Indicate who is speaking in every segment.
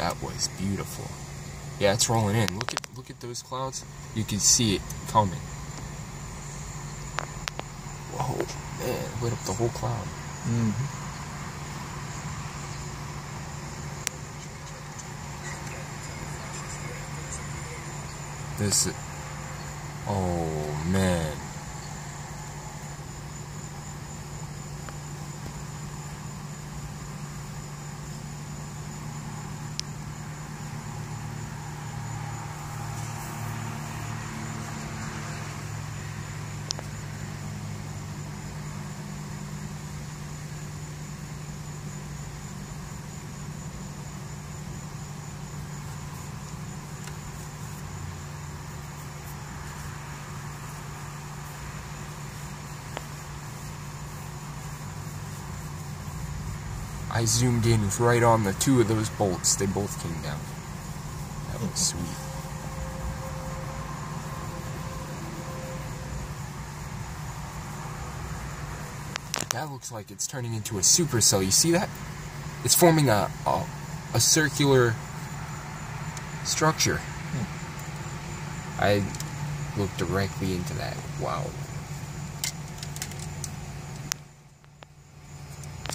Speaker 1: That was beautiful. Yeah, it's rolling in. Look at look at those clouds. You can see it coming. Whoa, man, lit up the whole cloud.
Speaker 2: Mm-hmm.
Speaker 1: This. Oh man. I zoomed in right on the two of those bolts. They both came down. That was mm-hmm. sweet. That looks like it's turning into a supercell. You see that? It's forming a a, a circular structure. Hmm. I looked directly into that. Wow.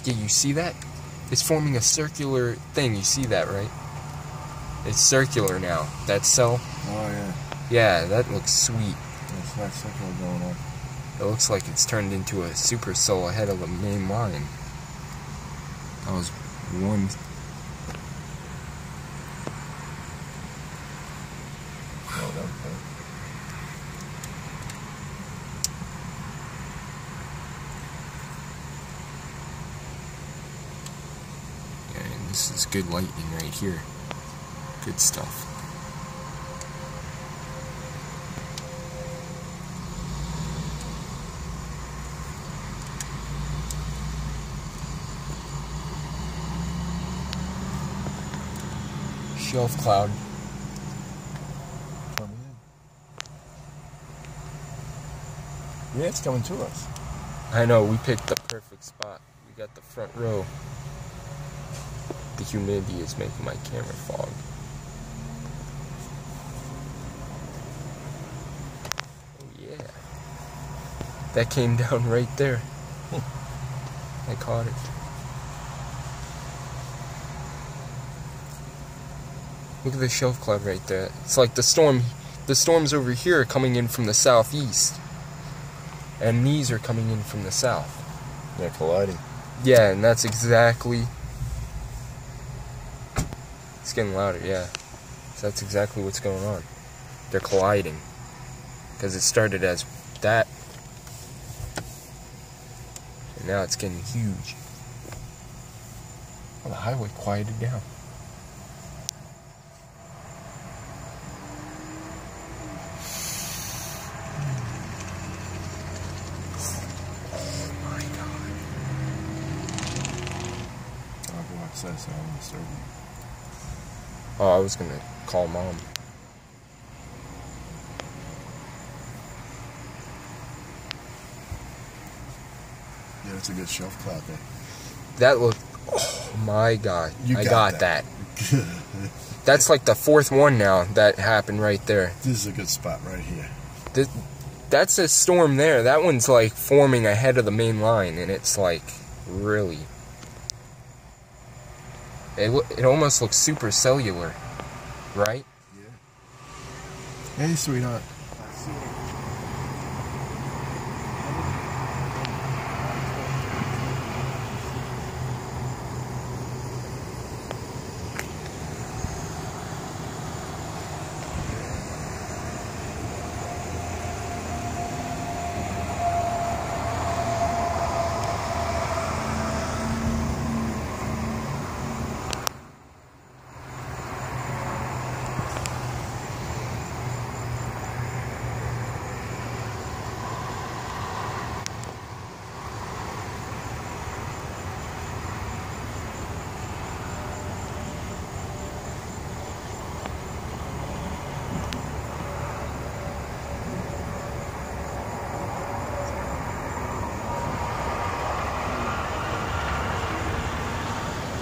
Speaker 1: Yeah, you see that? It's forming a circular thing. You see that, right? It's circular now. That cell.
Speaker 2: Oh yeah.
Speaker 1: Yeah, that looks sweet.
Speaker 2: There's that circle going on.
Speaker 1: It looks like it's turned into a supercell ahead of the main line. That was one.
Speaker 2: Oh, that was good.
Speaker 1: And this is good lightning right here. Good stuff. Shelf cloud.
Speaker 2: Coming in. Yeah, it's coming to us.
Speaker 1: I know, we picked the perfect spot. We got the front row. The humidity is making my camera fog. Oh, yeah. That came down right there. I caught it. Look at the shelf cloud right there. It's like the storm. The storms over here are coming in from the southeast. And these are coming in from the south.
Speaker 2: They're colliding.
Speaker 1: Yeah, and that's exactly. It's getting louder, yeah. So that's exactly what's going on. They're colliding. Because it started as that. And now it's getting huge. Well, the highway quieted down. Oh my god.
Speaker 2: I'll go outside so I don't disturb you.
Speaker 1: Oh, I was gonna call mom.
Speaker 2: Yeah, it's a good shelf cloud there.
Speaker 1: That looked. Oh my god.
Speaker 2: You
Speaker 1: I
Speaker 2: got
Speaker 1: got that. That's like the fourth one now that happened right there.
Speaker 2: this is a good spot right here.
Speaker 1: Th- That's a storm there. That one's like forming ahead of the main line, and it's like really. It, it almost looks super cellular, right? Yeah.
Speaker 2: Hey, sweetheart.